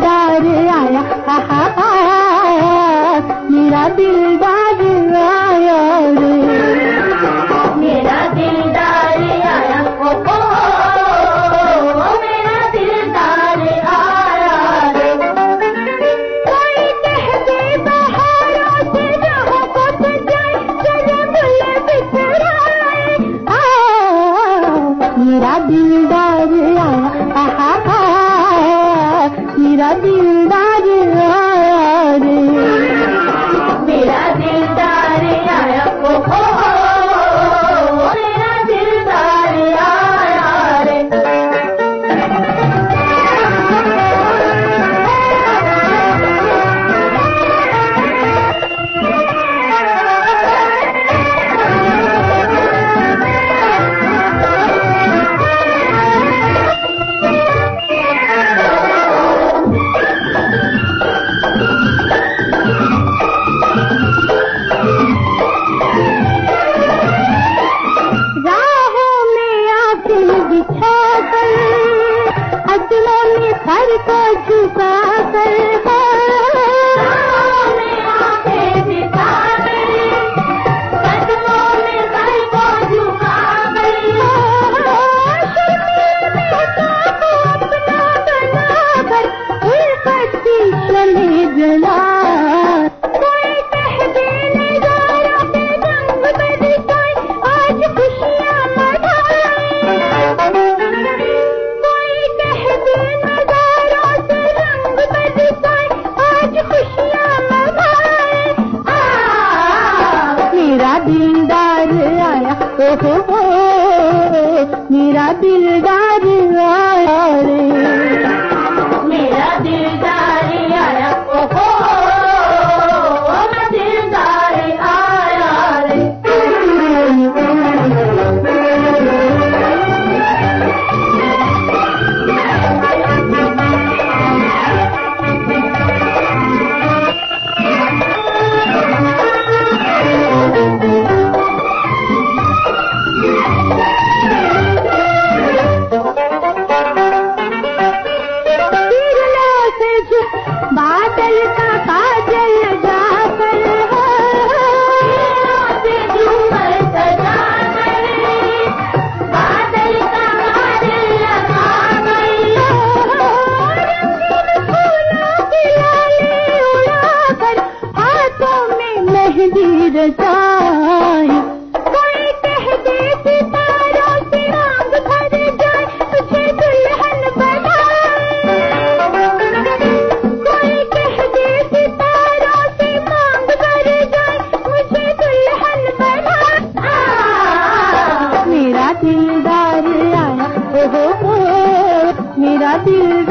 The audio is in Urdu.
دلدار آیا میرا دلدار آیا رے میرا دلدار آیا میرا دلدار آیا رے کوئی کہہ دے بہاروں سے جہاں کو سجائے چلے بلے بسرائے میرا دلدار میرا سر کو جھکا کر جلا میرا دلدار آیا رے میرا دلدار مہندی رچائی کوئی کہہ دے ستاروں سے آگ بھر جائے تجھے دلہن بنائے۔ کوئی کہہ دے ستاروں سے مانگ بھر جائے مجھے دلہن بنائے۔ میرا دلدار آیا او ہو میرا رے